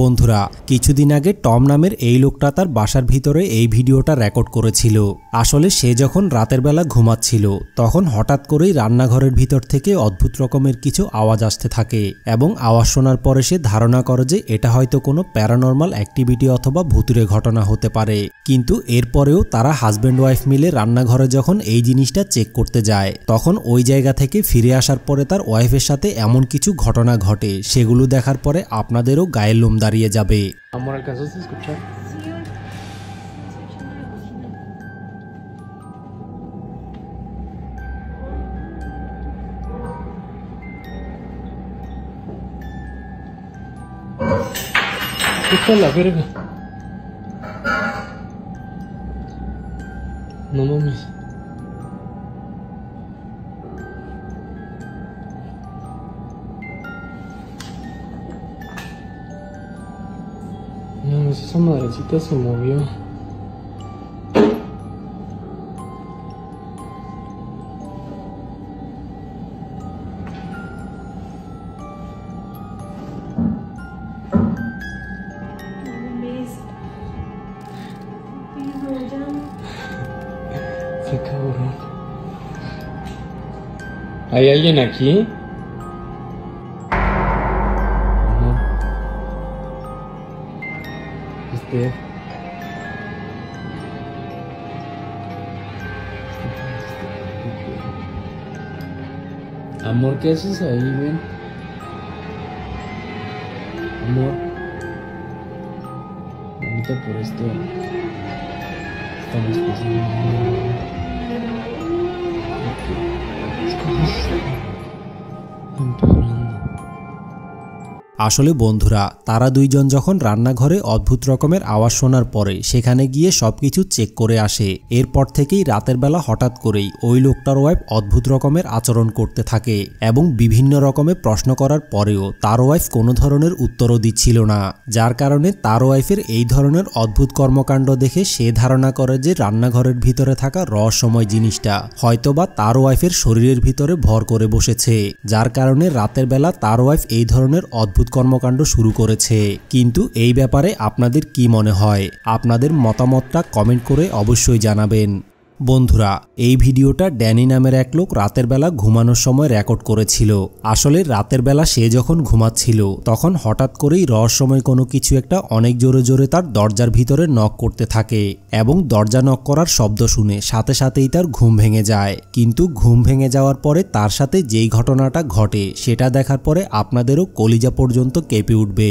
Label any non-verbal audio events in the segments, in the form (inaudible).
বন্ধুরা, কিছুদিন আগে টম নামের এই লোকটা তার বাসার ভিতরে এই ভিডিওটা রেকর্ড করেছিল। আসলে সে যখন রাতের বেলা ঘুমাচ্ছিল, তখন হঠাৎ করেই রান্নাঘরের ভিতর থেকে অদ্ভুত রকমের কিছু আওয়াজ আসতে থাকে এবং আওয়াজ শোনার পরে সে ধারণা করে যে এটা হয়তো কোনো প্যারানর্মাল অ্যাক্টিভিটি অথবা ভুতুরে ঘটনা হতে পারে। কিন্তু এরপরেও তারা হাজব্যান্ড ওয়াইফ মিলে রান্নাঘরে যখন এই জিনিসটা চেক করতে যায়, তখন ওই জায়গা থেকে ফিরে আসার পরে তার ওয়াইফের সাথে এমন কিছু ঘটনা ঘটে, সেগুলো দেখার পরে আপনাদেরও গায়ের লোম দাঁড়িয়ে যাবে Amor, ¿alcanzaste a escuchar? Sí, ahorita estoy escuchando la cocina. ¿Qué tal la verga? No mames. esa madrecita se movió. ¿Hay alguien aquí? Este. Amor, ¿qué haces ahí, ven? Amor. Mamita, por esto. Estamos pasando. Es আসলে বন্ধুরা, তারা দুইজন যখন রান্নাঘরে অদ্ভুত রকমের আওয়াজ শোনার পরে সেখানে গিয়ে সবকিছু চেক করে আসে, এরপর থেকেই রাতের বেলা হঠাৎ করেই ওই লোকটার ওয়াইফ অদ্ভুত রকমের আচরণ করতে থাকে এবং বিভিন্ন রকমের প্রশ্ন করার পরেও তার ওয়াইফ কোনো ধরনের উত্তরও দিচ্ছিল না, যার কারণে তার ওয়াইফের এই ধরনের অদ্ভুত কর্মকাণ্ড দেখে সে ধারণা করে যে রান্নাঘরের ভিতরে থাকা রহস্যময় জিনিসটা হয়তোবা তার ওয়াইফের শরীরের ভিতরে ভর করে বসেছে, যার কারণে রাতের বেলা তার ওয়াইফ এই ধরনের অদ্ভুত কর্মকাণ্ড শুরু করেছে। কিন্তু এই ব্যাপারে আপনাদের কি মনে হয়? আপনাদের মতামতটা কমেন্ট করে অবশ্যই জানাবেন। বন্ধুরা, এই ভিডিওটা ড্যানি নামের এক লোক রাতের বেলা ঘুমানোর সময় রেকর্ড করেছিল। আসলে রাতের বেলা সে যখন ঘুমাচ্ছিল, তখন হঠাৎ করেই রহস্যময় কোনো কিছু একটা অনেক জোরে জোরে তার দরজার ভিতরে নক করতে থাকে এবং দরজা নক করার শব্দ শুনে সাথে সাথেই তার ঘুম ভেঙে যায়। কিন্তু ঘুম ভেঙে যাওয়ার পরে তার সাথে যেই ঘটনাটা ঘটে, সেটা দেখার পরে আপনাদেরও কলিজা পর্যন্ত কেঁপে উঠবে।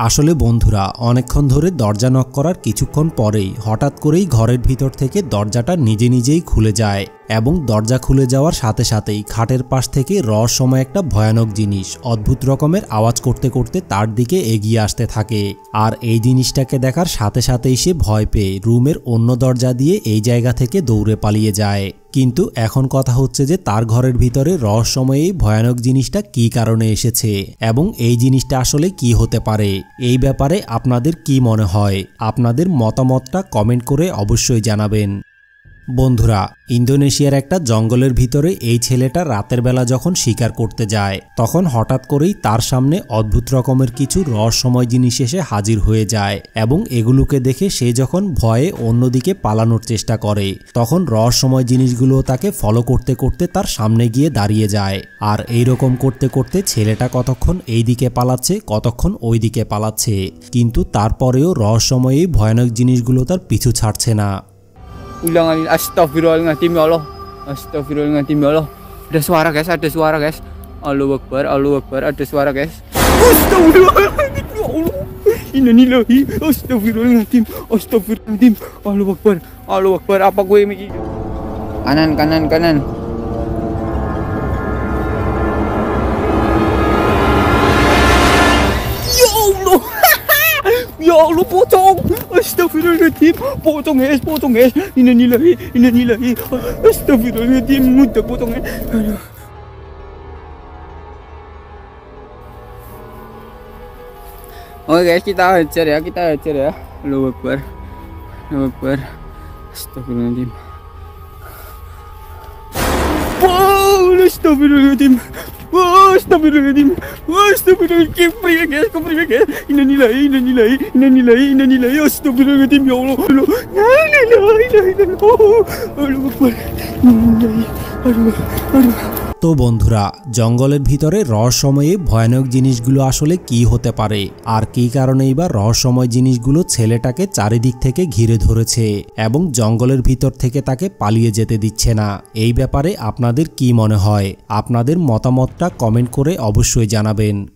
আসলে বন্ধুরা, অনেকক্ষণ ধরে দরজা নক করার কিছুক্ষণ পরেই হঠাৎ করেই ঘরের ভিতর থেকে দরজাটা নিজে নিজেই খুলে যায় এবং দরজা খুলে যাওয়ার সাথে সাথেই খাটের পাশ থেকে রহস্যময় একটা ভয়ানক জিনিস, অদ্ভুত রকমের আওয়াজ করতে করতে তার দিকে এগিয়ে আসতে থাকে। আর এই জিনিসটাকে দেখার সাথে সাথেই সে ভয় পেয়ে রুমের অন্য দরজা দিয়ে এই জায়গা থেকে দৌড়ে পালিয়ে যায়। কিন্তু এখন কথা হচ্ছে যে তার ঘরের ভিতরে রহস্যময় এই ভয়ানক জিনিসটা কি কারণে এসেছে এবং এই জিনিসটা আসলে কি হতে পারে? এই ব্যাপারে আপনাদের কি মনে হয়? আপনাদের মতামতটা কমেন্ট করে অবশ্যই জানাবেন। বন্ধুরা, ইন্দোনেশিয়ার একটা জঙ্গলের ভিতরে এই ছেলেটা রাতের বেলা যখন শিকার করতে যায়, তখন হঠাৎ করেই তার সামনে অদ্ভুত রকমের কিছু রহস্যময় জিনিস এসে হাজির হয়ে যায় এবং এগুলোকে দেখে সে যখন ভয়ে অন্যদিকে পালানোর চেষ্টা করে, তখন রহস্যময় জিনিসগুলো তাকে ফলো করতে করতে তার সামনে গিয়ে দাঁড়িয়ে যায়। আর এই রকম করতে করতে ছেলেটা কতক্ষণ এই দিকে পালাচ্ছে, কতক্ষণ ওই দিকে পালাচ্ছে। কিন্তু তারপরেও রহস্যময়, ভয়ানক জিনিসগুলো তার পিছু ছাড়ছে না। Ulangan astagfirullahaladzim ya Allah. Astagfirullahaladzim ya Allah. Ada suara guys ada suara guys. Allahu Akbar Allahu Akbar ada suara guys. Astagfirullahaladzim ya Allah. Innalillahi astagfirullahaladzim astagfirullahaladzim. Allahu Akbar Allahu Akbar apa gue ini? Kanan, kanan, kanan. Ya Allah. (laughs) ya Allah pocong. Astagfirullahaladzim. Potong es, potong es. Innalillahi, innalillahi. Astagfirullahaladzim. Muntah potong es. Aduh. Oke guys, kita hajar ya, kita hajar ya. Lu bar. Lu bar. Astagfirullahaladzim. Wow, astagfirullahaladzim. Wah, astagfirullahaladzim. Wah, astagfirullahalazim. Kepri guys, kepri guys. Ina nilai, ina nilai, ina nilai, ina nilai. Astagfirullahaladzim ya Allah. Ya Allah, ya Allah, ya Allah. Aduh, aduh, aduh. তো বন্ধুরা, জঙ্গলের ভিতরে রহস্যময়ে, ভয়ানক জিনিসগুলো আসলে কি হতে পারে? আর কি কারণেই বা রহস্যময় জিনিসগুলো ছেলেটাকে চারিদিক থেকে ঘিরে ধরেছে এবং জঙ্গলের ভিতর থেকে তাকে পালিয়ে যেতে দিচ্ছে না? এই ব্যাপারে আপনাদের কি মনে হয়? আপনাদের মতামতটা কমেন্ট করে অবশ্যই জানাবেন।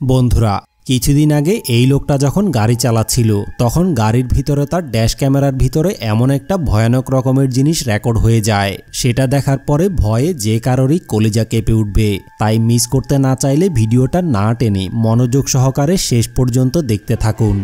বন্ধুরা কিছুদিন আগে এই লোকটা যখন গাড়ি চালাচ্ছিল, তখন গাড়ির ভিতরে তার ড্যাশ ক্যামেরার ভিতরে এমন একটা ভয়ানক রকমের জিনিস রেকর্ড হয়ে যায়। সেটা দেখার পরে ভয়ে যে কারোরই কলিজা কেঁপে উঠবে। তাই মিস করতে না চাইলে ভিডিওটা না টেনে মনোযোগ সহকারে শেষ পর্যন্ত দেখতে থাকুন।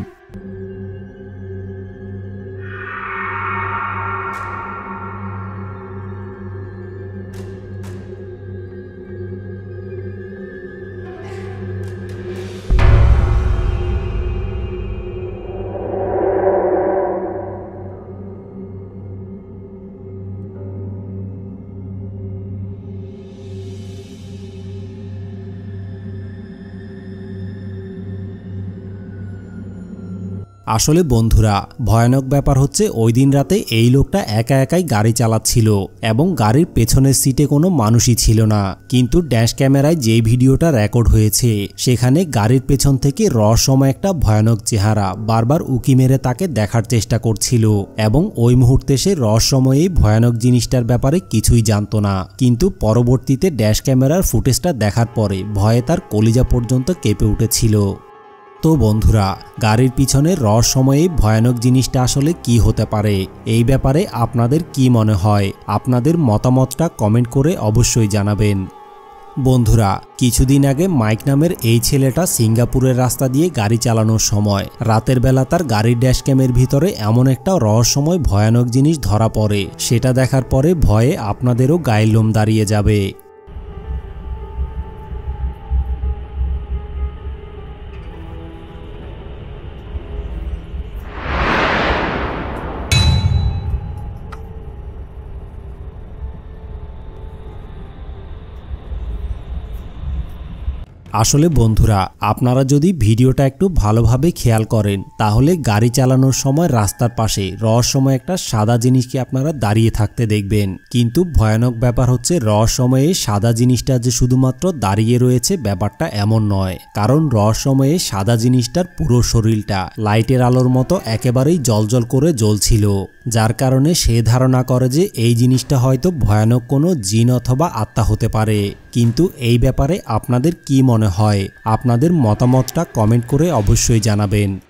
আসলে বন্ধুরা, ভয়ানক ব্যাপার হচ্ছে ওই দিন রাতে এই লোকটা একা একাই গাড়ি চালাচ্ছিল এবং গাড়ির পেছনের সিটে কোনো মানুষই ছিল না। কিন্তু ড্যাশ ক্যামেরায় যে ভিডিওটা রেকর্ড হয়েছে, সেখানে গাড়ির পেছন থেকে রহস্যময় একটা ভয়ানক চেহারা বারবার উকি মেরে তাকে দেখার চেষ্টা করছিল এবং ওই মুহূর্তে সে রহস্যময়ী ভয়ানক জিনিসটার ব্যাপারে কিছুই জানতো না। কিন্তু পরবর্তীতে ড্যাশ ক্যামেরার ফুটেজটা দেখার পরে ভয়ে তার কলিজা পর্যন্ত কেঁপে উঠেছিল। তো বন্ধুরা, গাড়ির পিছনে রহস্যময়ী ভয়ানক জিনিসটা আসলে কি হতে পারে? এই ব্যাপারে আপনাদের কি মনে হয়? আপনাদের মতামতটা কমেন্ট করে অবশ্যই জানাবেন। বন্ধুরা, কিছুদিন আগে মাইক নামের এই ছেলেটা সিঙ্গাপুরের রাস্তা দিয়ে গাড়ি চালানোর সময়, রাতের বেলা তার গাড়ির ড্যাশ ক্যামের ভিতরে এমন একটা রহস্যময় ভয়ানক জিনিস ধরা পড়ে। সেটা দেখার পরে ভয়ে আপনাদেরও গায়ের লোম দাঁড়িয়ে যাবে। আসলে বন্ধুরা, আপনারা যদি ভিডিওটা একটু ভালোভাবে খেয়াল করেন, তাহলে গাড়ি চালানোর সময় রাস্তার পাশে রহস্যময় একটা সাদা জিনিসকে আপনারা দাঁড়িয়ে থাকতে দেখবেন। কিন্তু ভয়ানক ব্যাপার হচ্ছে, রহস্যময়ে সাদা জিনিসটা যে শুধুমাত্র দাঁড়িয়ে রয়েছে, ব্যাপারটা এমন নয়। কারণ রহস্যময়ে সাদা জিনিসটার পুরো শরীরটা লাইটের আলোর মতো একেবারেই জলজল করে জ্বলছিল। যার কারণে সে ধারণা করে যে, এই জিনিসটা হয়তো ভয়ানক কোনো জিন অথবা আত্মা হতে পারে। কিন্তু এই ব্যাপারে আপনাদের কি মনে হয়? আপনাদের মতামতটা কমেন্ট করে অবশ্যই জানাবেন।